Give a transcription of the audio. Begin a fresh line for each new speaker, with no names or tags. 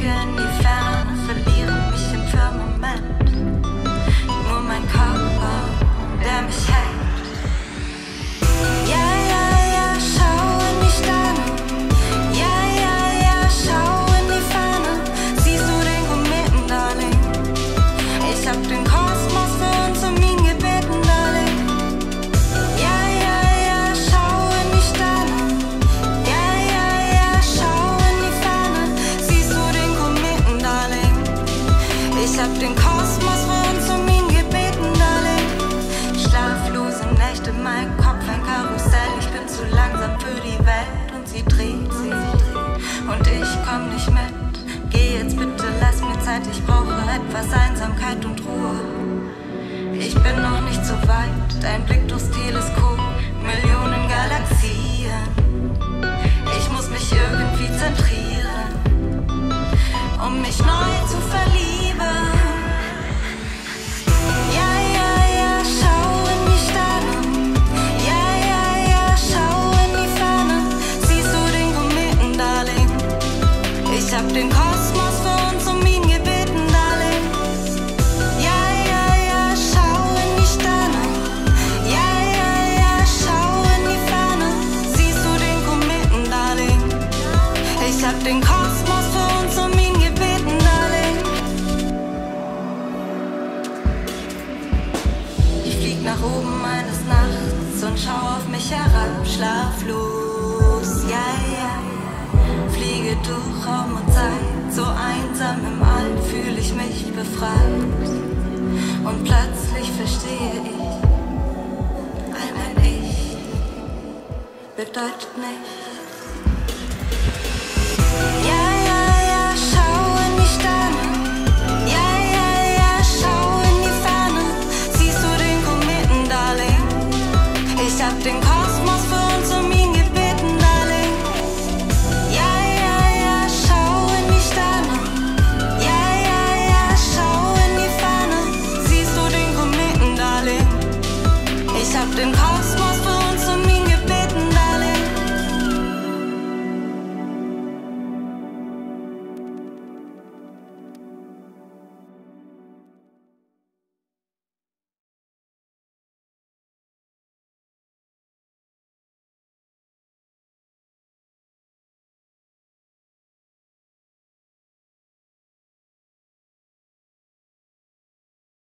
Ich blicke komm nicht mit. Geh jetzt bitte, lass mir Zeit. Ich brauche etwas Einsamkeit und Ruhe. Ich bin noch nicht so weit, dein Blick durchs Teleskop, Millionen Galaxien. Ich muss mich irgendwie zentrieren, um mich neu zu verlieben. Hab den Kosmos für uns um ihn gebeten, Darling. Ja, ja, ja, schau in die Sterne. Ja, ja, ja, schau in die Ferne. Siehst du den Kometen, Darling? Ich hab den Kosmos für uns um ihn gebeten, Darling. Ich flieg nach oben eines Nachts und schau auf mich herab, schlaflos. Fliege durch Raum und Zeit, so einsam im All fühle ich mich befreit. Und plötzlich verstehe ich, mein Ich bedeutet nicht